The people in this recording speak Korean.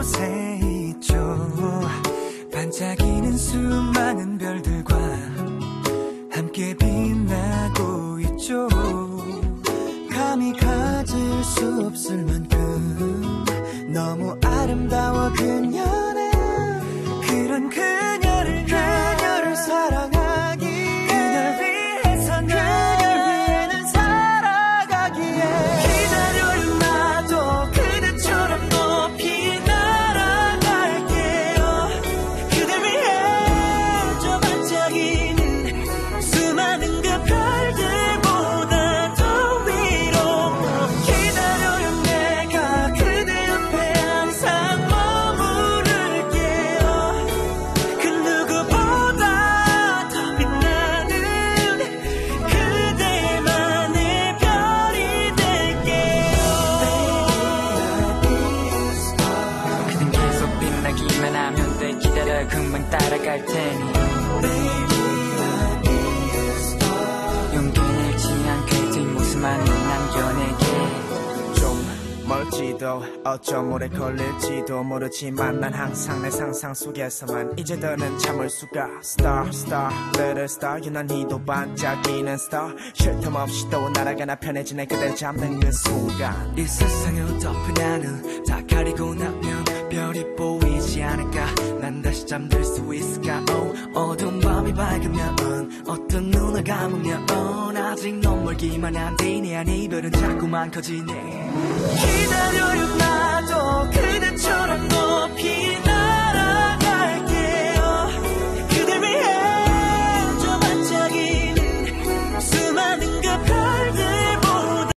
곳에 있죠. 반짝이는 수많은 별들과 함께 빛나고 있죠. 감히 가질 수 없을 만큼 너무 아름다워 그녀 돼 기다려 금방 따라갈 테니. 용기를 잃지 않게 뒷모습만을 남겨내게. 좀 멀지도 어쩜 오래 걸릴지도 모르지만 난 항상 내 상상 속에서만 이제 더는 참을 수가. Star Star Little Star 유난히도 반짝이는 Star. 쉴 틈 없이 또 날아가나 편해지네 그댈 잡는 그 순간. 이 세상을 덮은 하늘 다 가리고 나면 별이 보이지 않을까 난 다시 잠들 수 있을까? oh, 어두운 밤이 밝으면 어떤 눈을 감으면 아직 넌 멀기만 한데 내 안에 이별은 자꾸만 커지네. 기다려요 나도